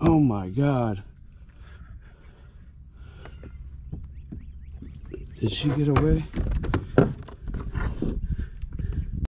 Oh my God. Did she get away?